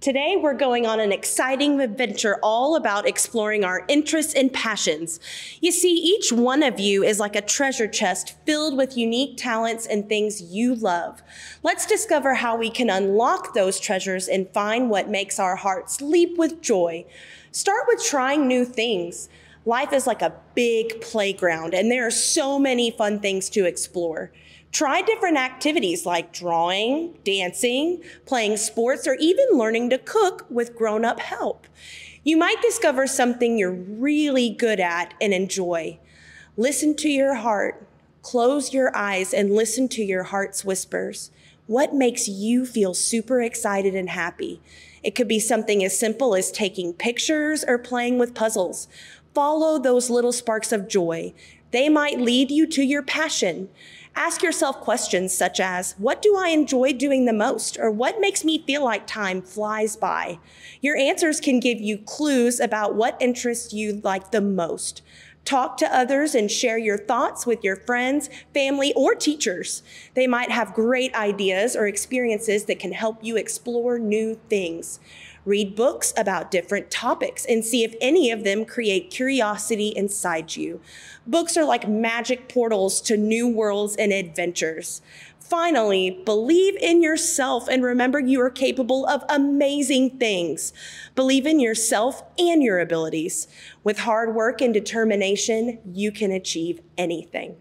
Today, we're going on an exciting adventure all about exploring our interests and passions. You see, each one of you is like a treasure chest filled with unique talents and things you love. Let's discover how we can unlock those treasures and find what makes our hearts leap with joy. Start with trying new things. Life is like a big playground, and there are so many fun things to explore. Try different activities like drawing, dancing, playing sports, or even learning to cook with grown up help. You might discover something you're really good at and enjoy. Listen to your heart. Close your eyes and listen to your heart's whispers. What makes you feel super excited and happy? It could be something as simple as taking pictures or playing with puzzles. Follow those little sparks of joy. They might lead you to your passion. Ask yourself questions such as What do I enjoy doing the most? Or what makes me feel like time flies by? Your answers can give you clues about what interests you like the most. Talk to others and share your thoughts with your friends, family, or teachers. They might have great ideas or experiences that can help you explore new things. Read books about different topics and see if any of them create curiosity inside you. Books are like magic portals to new worlds and adventures. Finally, believe in yourself and remember you are capable of amazing things. Believe in yourself and your abilities. With hard work and determination, you can achieve anything.